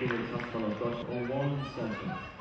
Nationale Empfehlungshaftball of Dutch or one sentence.